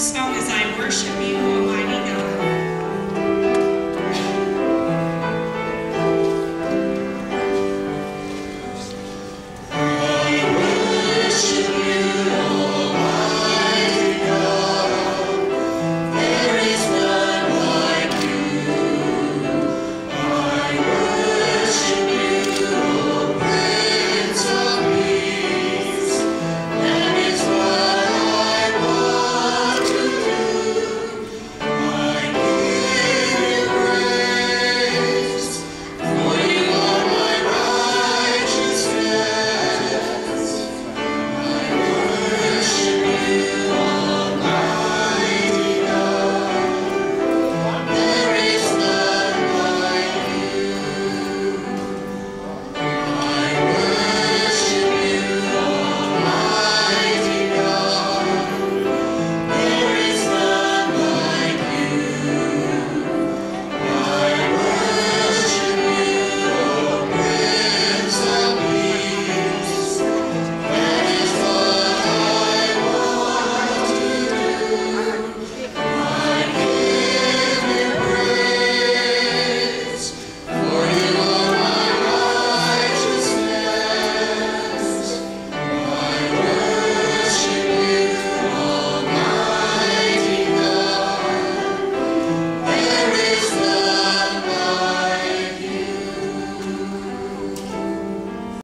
cornerstone as I worship you,